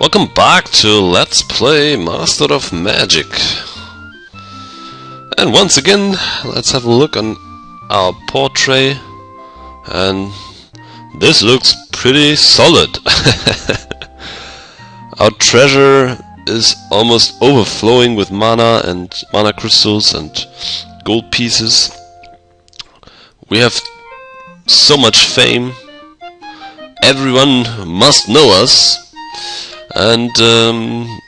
Welcome back to Let's Play Master of Magic. And once again, let's have a look on our portrait. And this looks pretty solid. our treasure is almost overflowing with mana and mana crystals and gold pieces. We have so much fame. Everyone must know us. And um,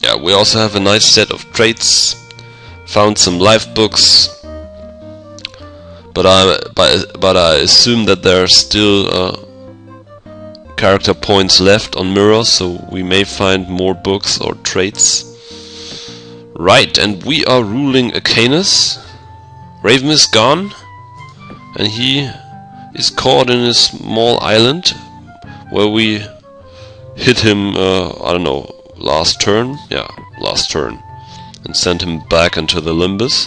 yeah, we also have a nice set of traits. Found some life books, but I but, but I assume that there are still uh, character points left on Myrror, so we may find more books or traits. Right, and we are ruling Arcanus. Raven is gone, and he is caught in a small island where we hit him, uh, I don't know, last turn? Yeah, last turn. And sent him back into the Limbus.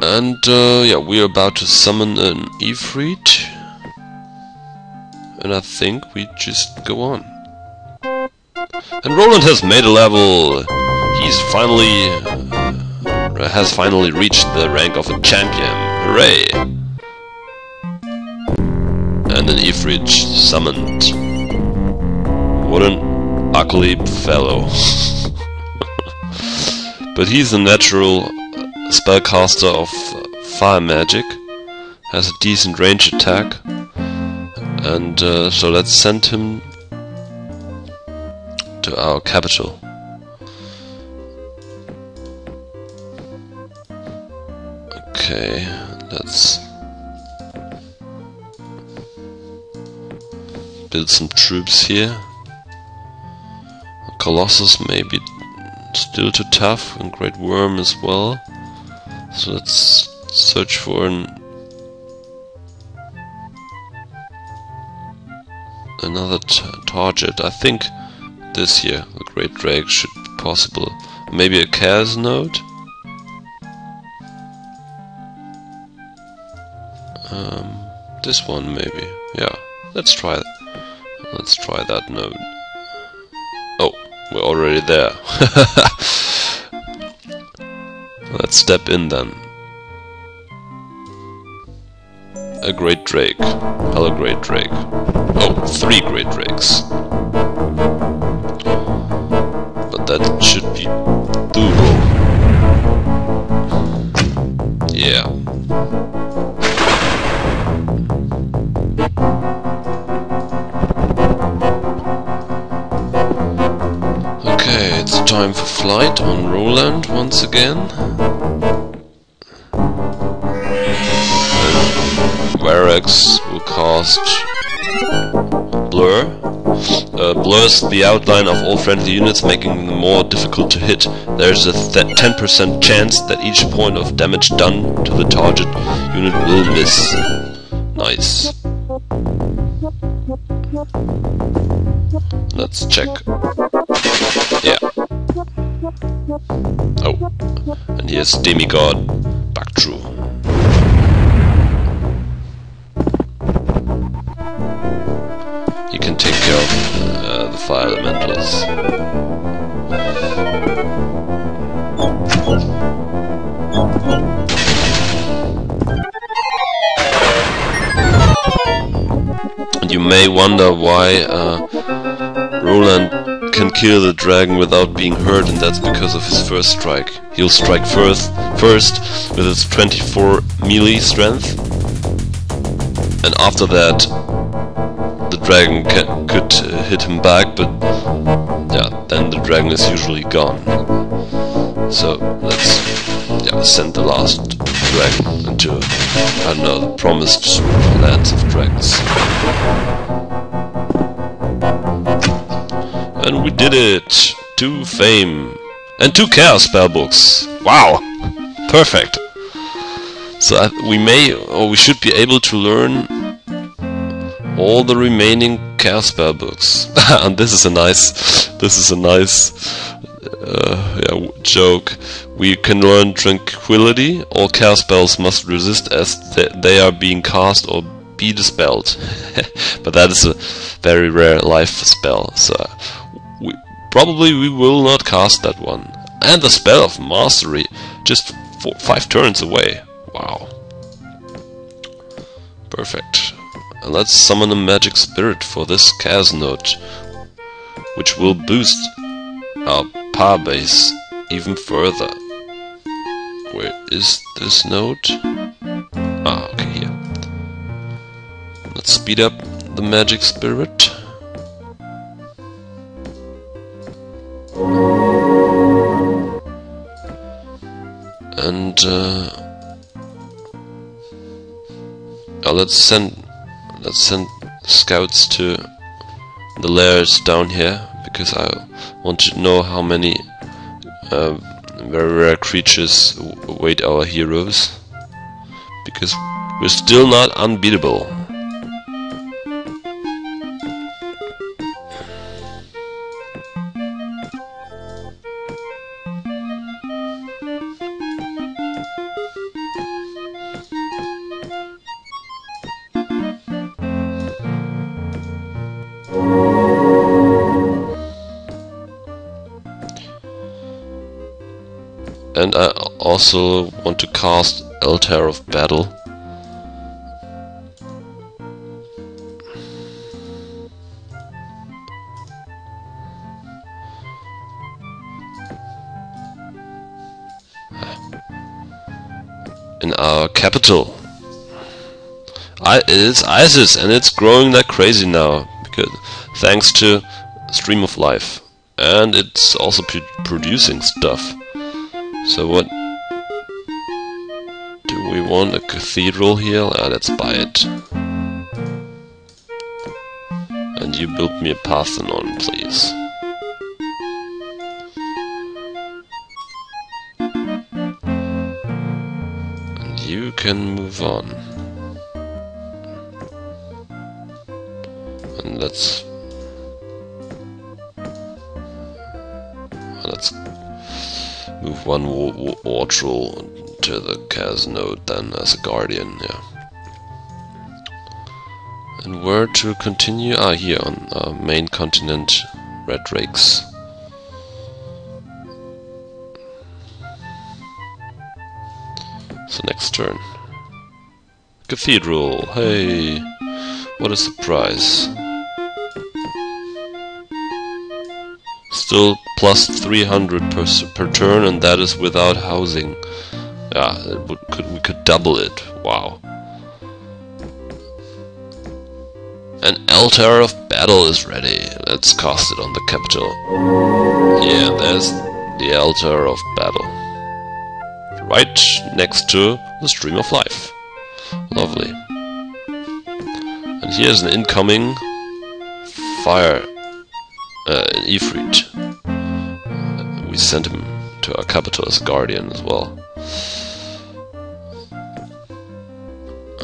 And, uh, yeah, we're about to summon an Efreet. And I think we just go on. And Roland has made a level! He's finally... Uh, has finally reached the rank of a champion. Hooray! Summoned. What an ugly fellow. but he's a natural spellcaster of fire magic, has a decent range attack, and uh, so let's send him to our capital. Okay, let's build some troops here. Colossus may be still too tough, and Great Wyrm as well. So let's search for an another target. I think this year the Great Drake should be possible. Maybe a Chaos Node? Um, this one maybe. Yeah, let's try it. Let's try that node. Oh, we're already there. Let's step in then. A great drake. Hello, great drake. Oh, three great drakes. But that should be doable. Yeah. Time for flight on Roland once again. Warrax will cast Blur. Uh, blurs the outline of all friendly units, making them more difficult to hit. There's a 10% chance that each point of damage done to the target unit will miss. Nice. Let's check. Here's Demigod Bahgtru. You can take care of uh, the fire elementals. You may wonder why uh, Roland can kill the dragon without being hurt, and that's because of his first strike. He'll strike first, first with his 24 melee strength, and after that, the dragon could uh, hit him back, but yeah, then the dragon is usually gone. So let's yeah send the last dragon into the promised lands of dragons. And we did it! To fame. And two chaos spellbooks. Wow! Perfect! So I, we may, or we should be able to learn all the remaining chaos spellbooks. and this is a nice, this is a nice uh, yeah, joke. We can learn tranquility. All chaos spells must resist as th they are being cast or be dispelled. but that is a very rare life spell, so probably we will not cast that one. And the spell of mastery, just four, five turns away. Wow. Perfect. And let's summon a magic spirit for this Node, which will boost our power base even further. Where is this node? Ah, okay, here. Let's speed up the magic spirit. And uh, let's send let's send scouts to the lairs down here because I want to know how many uh, very rare creatures await our heroes because we're still not unbeatable. Also want to cast Altar of Battle. In our capital. I, it's ISIS and it's growing like crazy now because thanks to Stream of Life and it's also producing stuff. So what we want? A cathedral here? Let's buy it. And you build me a Parthenon, please. And you can move on. And let's let's move one War Troll to the Chaos node then as a guardian, yeah. And where to continue? Ah, here on uh, main continent, Red Drakes. So next turn. Cathedral, hey! What a surprise. Still plus 300 per, per turn and that is without housing. Yeah, would, could, we could double it. Wow. An altar of battle is ready. Let's cast it on the capital. Yeah, there's the altar of battle. Right next to the stream of life. Lovely. And here's an incoming fire uh, Efreet we sent him to our capital as guardian as well.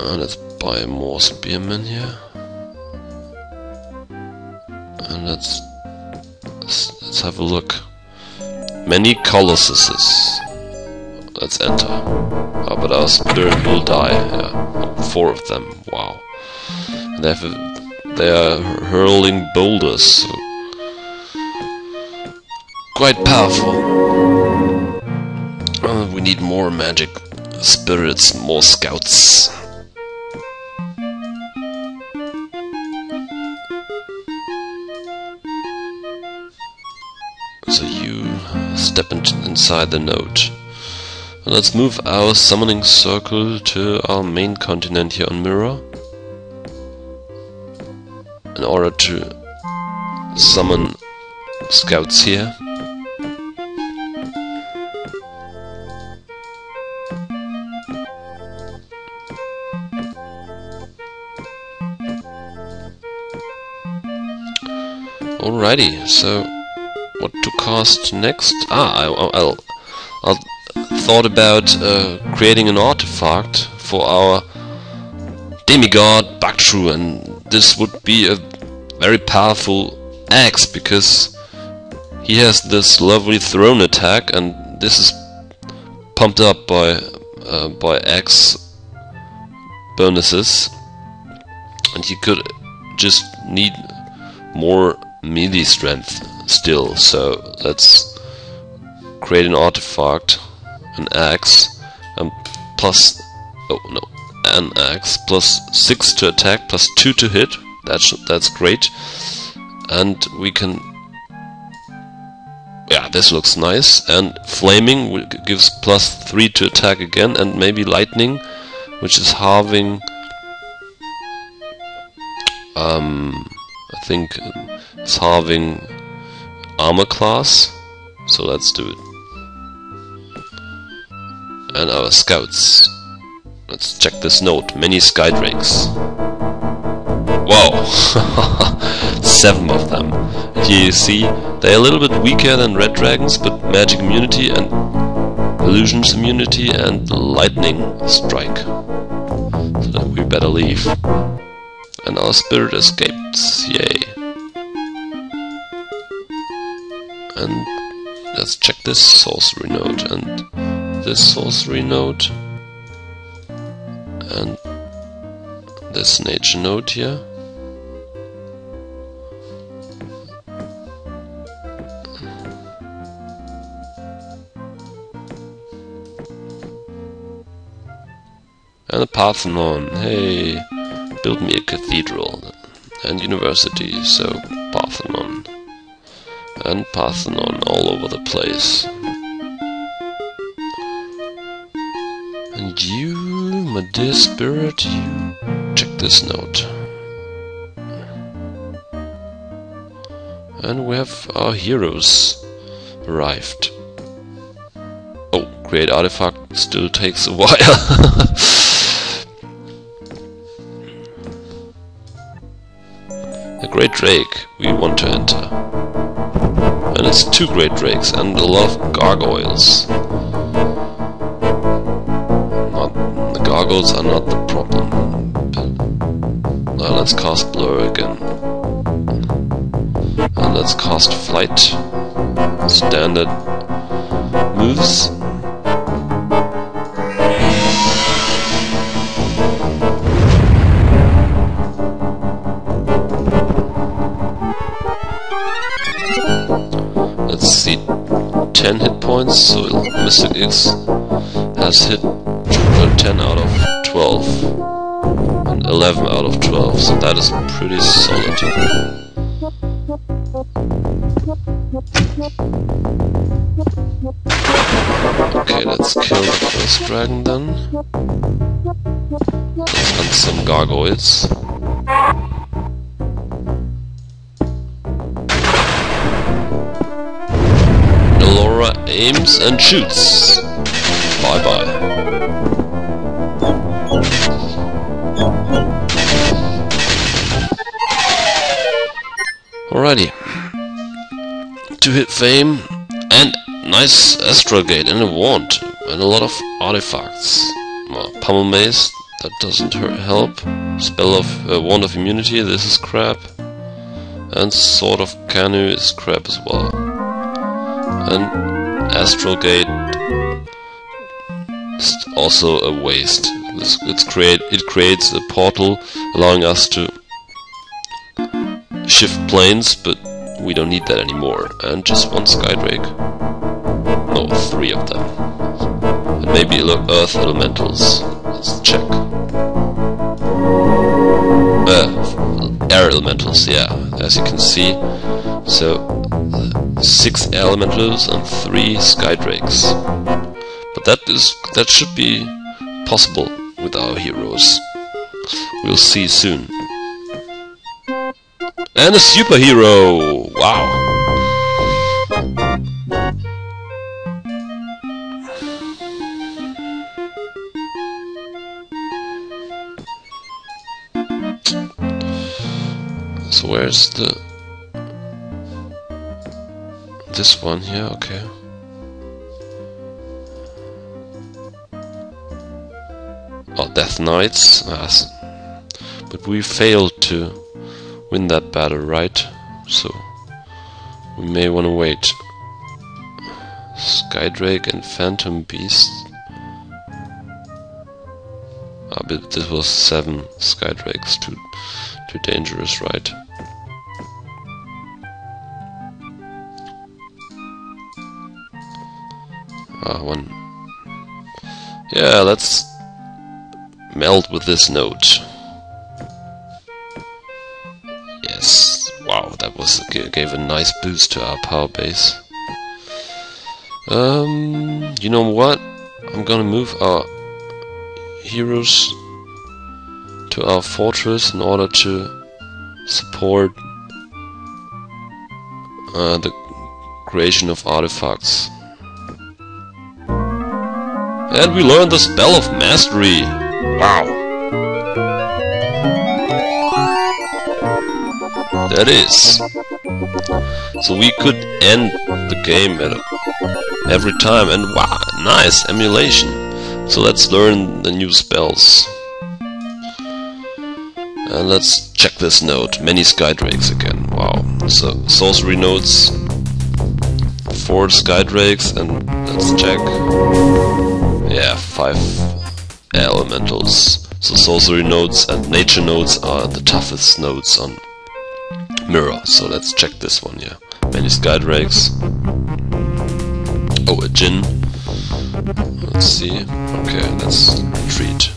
Uh, let's buy more spearmen here. And let's, let's, let's have a look. Many colossuses. Let's enter. Oh, but our spirit will die. Yeah. Four of them. Wow. They have a, they are hurling boulders quite powerful. Uh, we need more magic spirits, more scouts. Step in inside the node. Let's move our summoning circle to our main continent here on Myrror In order to summon scouts here. Alrighty, so what to cast next? Ah, I, will I'll thought about uh, creating an artifact for our demigod Bahgtru, and this would be a very powerful axe because he has this lovely thrown attack, and this is pumped up by uh, by axe bonuses. and he could just need more melee strength still. So let's create an artifact, an axe, and plus oh no, an axe plus six to attack, plus two to hit. That's that's great, and we can. Yeah, this looks nice. And flaming gives plus three to attack again, and maybe lightning, which is halving. Um, I think it's halving armor class. So let's do it. And our scouts. Let's check this note. Many skydrakes. Wow! Seven of them. here you see, they're a little bit weaker than red dragons, but magic immunity and illusions immunity and lightning strike. So we better leave. And our spirit escapes. Yay. And let's check this sorcery node and this sorcery node and this nature node here. And a Parthenon, hey, build me a cathedral and university, so Parthenon. And Parthenon all over the place. And you, my dear spirit, you check this note. And we have our heroes arrived. Oh, create artifact still takes a while. a great drake we want to enter. It's two great drakes and a lot of gargoyles. The gargoyles are not the problem. Now let's cast Blur again. And let's cast Flight. Standard moves. Let's see. 10 hit points, so Mystic X has hit 10 out of 12 and 11 out of 12 so that is pretty solid. Okay let's kill the first dragon then. Hunt some gargoyles aims and shoots bye bye Alrighty. To hit fame and nice astral gate and a wand and a lot of artifacts. Well, pummel mace that doesn't help. Spell of uh, wand of immunity. This is crap. And sword of canoe is crap as well. And astral gate is also a waste. Create it creates a portal allowing us to shift planes, but we don't need that anymore. And just one Skydrake. No, three of them. And maybe Earth Elementals. Let's check. Uh, air Elementals, yeah, as you can see. So, six Elementals and three Skydrakes. But that is that should be possible with our heroes. We'll see soon. And a superhero! Wow! So where's the... This one here, okay. Oh, Death Knights. But we failed to win that battle, right? So we may want to wait. Skydrake and Phantom Beast. Ah, but this was seven Skydrakes to too dangerous, right? Ah, one. Yeah, let's meld with this note. Yes. Wow, that was gave a nice boost to our power base. Um, you know what? I'm gonna move our heroes to our fortress in order to support uh, the creation of artifacts. And we learned the spell of mastery. Wow. That is. So we could end the game at a, every time and wow, nice immolation. So let's learn the new spells. And let's check this note. Many Skydrakes again. Wow. So sorcery notes. four Skydrakes, and let's check. Yeah, five elementals. So sorcery nodes and nature nodes are the toughest nodes on Myrror. So let's check this one, yeah. Many sky Skydrakes. Oh, a Djinn. Let's see. Okay, let's retreat.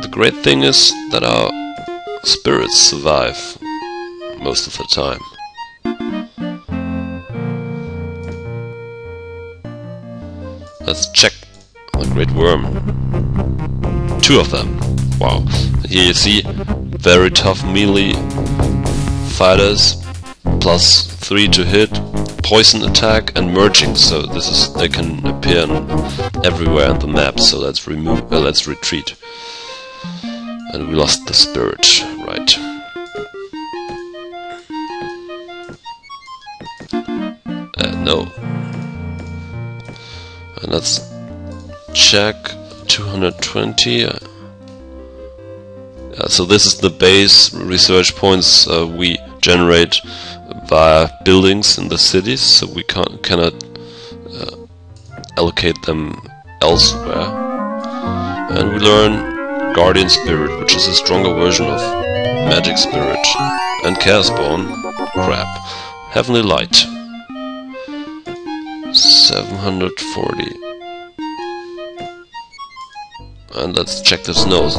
The great thing is that our spirits survive most of the time. Let's check the Great Wyrm. Two of them. Wow. Here you see very tough melee fighters, plus 3 to hit, poison attack and merging, so this is they can appear everywhere on the map, so let's remove uh, let's retreat. And we lost the spirit, right. Uh, no. And let's check 220. Uh, so this is the base research points uh, we generate via buildings in the cities, so we can't, cannot uh, allocate them elsewhere. And we learn Guardian Spirit, which is a stronger version of Magic Spirit, and Chaosborn, crap, Heavenly Light, 740. And let's check this nose.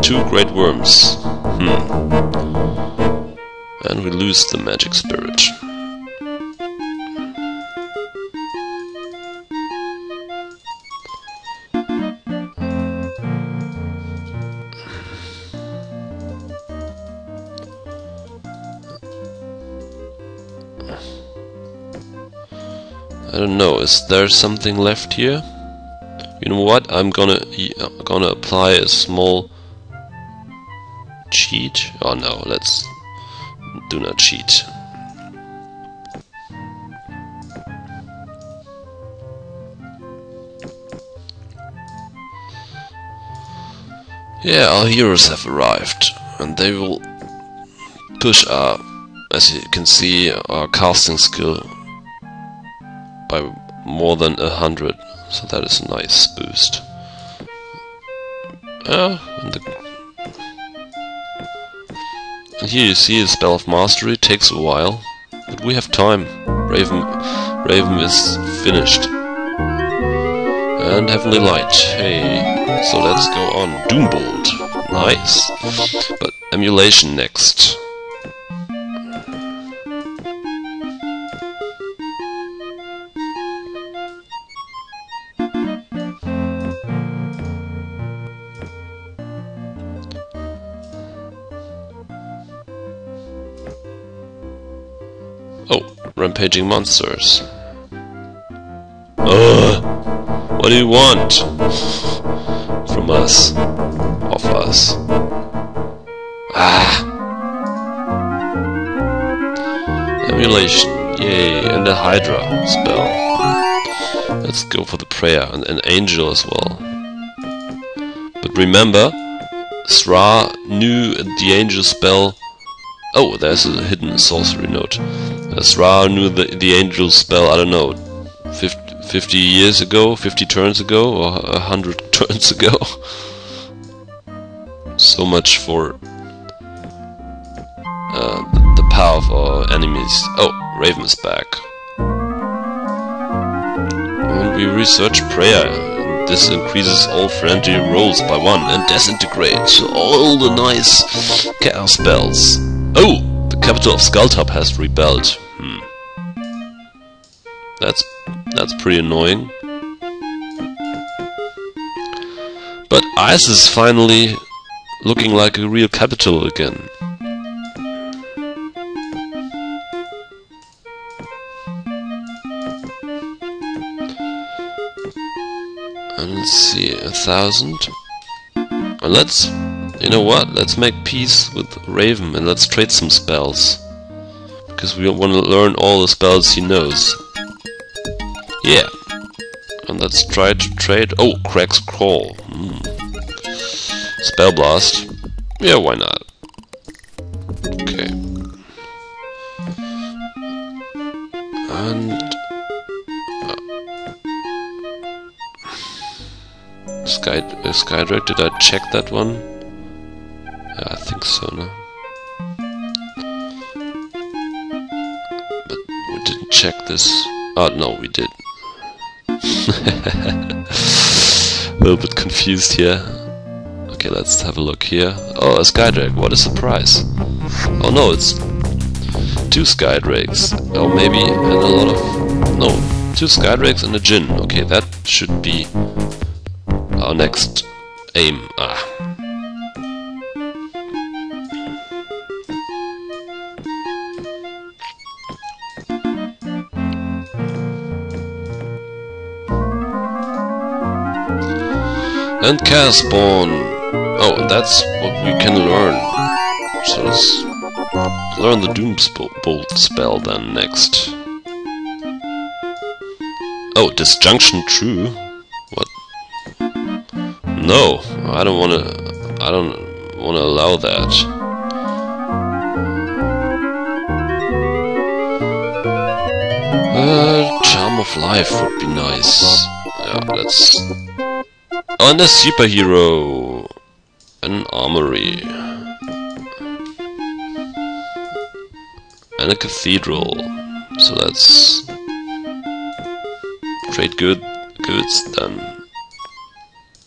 Two great wyrms. Hmm. And we lose the magic spirit. Is there something left here? You know what? I'm gonna gonna apply a small cheat. Oh no, let's do not cheat. Yeah, our heroes have arrived, and they will push our, as you can see, our casting skill by more than a hundred, so that is a nice boost. Uh, and, and here you see the spell of mastery takes a while, but we have time. Raven, Raven is finished. And Heavenly Light, hey, so let's go on. Doombolt, nice. But immolation next. Rampaging monsters. Ugh! What do you want? From us. Of us. Ah! Immolation. Yay, and a Hydra spell. Let's go for the prayer, and an angel as well. But remember, Sra knew the angel spell. Oh, there's a hidden sorcery note. Sra knew the, the angel spell, I don't know, 50, 50 years ago, 50 turns ago, or 100 turns ago. So much for uh, the power of our enemies. Oh, Raven is back. And we research prayer. This increases all friendly rolls by one and disintegrates all the nice chaos spells. Oh, the capital of Skulltop has rebelled. Hmm. That's that's pretty annoying. But Ice is finally looking like a real capital again. And let's see, a thousand. And let's, you know what? Let's make peace with Raven and let's trade some spells. Because we want to learn all the spells he knows. Yeah. And let's try to trade. Oh, Cracks Call. Mm. Spell Blast. Yeah, why not? Okay. And Sky, uh, Skydrake, did I check that one? So, no? But we didn't check this. Oh, no, we did. a little bit confused here. Okay, let's have a look here. Oh, a Skydrake, what a surprise. Oh no, it's two Skydrakes. Oh, maybe, and a lot of... No, two Skydrakes and a Djinn. Okay, that should be our next aim. Ah. And Castborn. Oh, that's what we can learn. So let's learn the Doombolt spell then next. Oh, disjunction true? What? No, I don't wanna I don't wanna allow that. Uh, charm of life would be nice. Yeah, that's and a superhero. An armory. And a cathedral. So that's trade good goods then.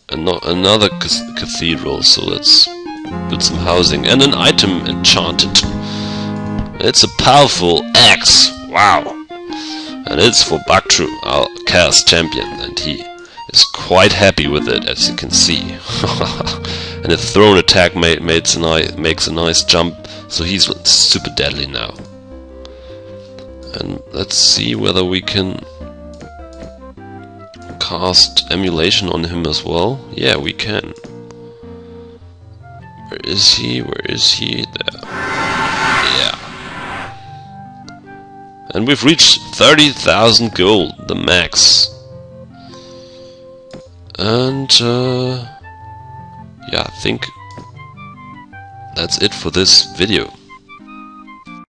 And not another cathedral, so let's build some housing. And an item enchanted. It's a powerful axe. Wow. And it's for Bahgtru, our chaos champion, and he is quite happy with it, as you can see. and the thrown attack ma makes, a makes a nice jump, so he's super deadly now. And let's see whether we can cast immolation on him as well. Yeah, we can. Where is he? Where is he? There. Yeah. And we've reached 30,000 gold, the max. And uh, yeah, I think that's it for this video.